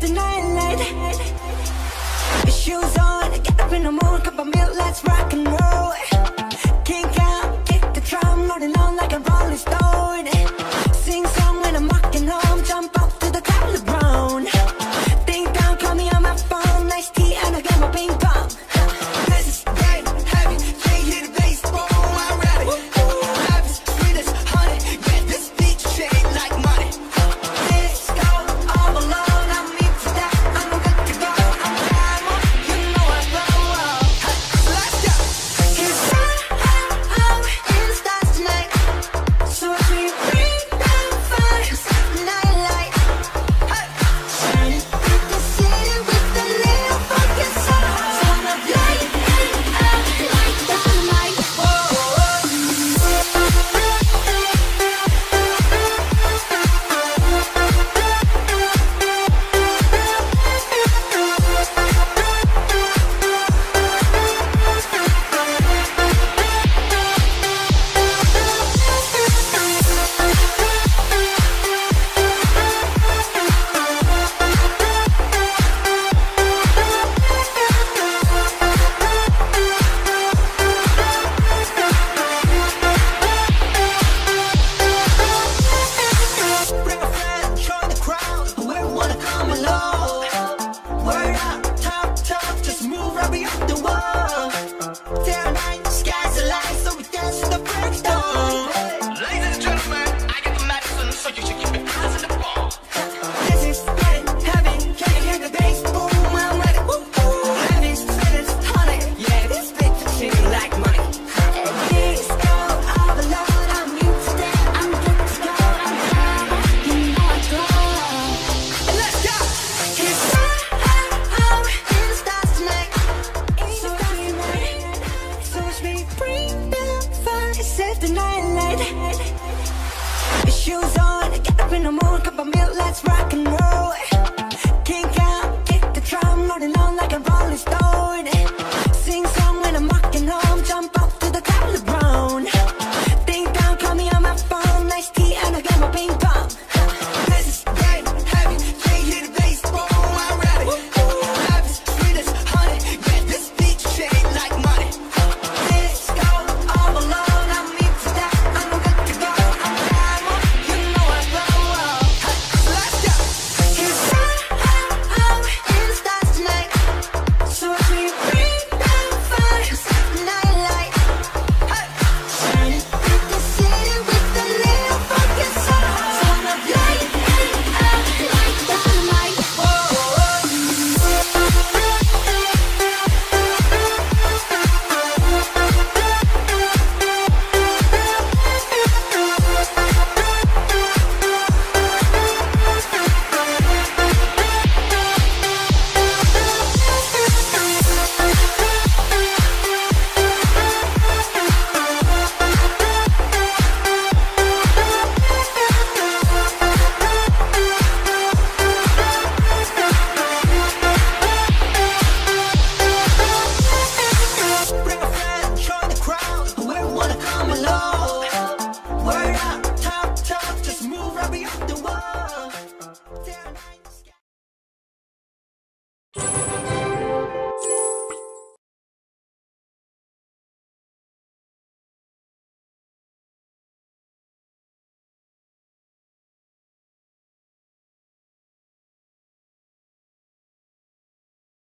the night light. Shoes on, get up in the morning, cup of milk, let's rock and roll. lies, so we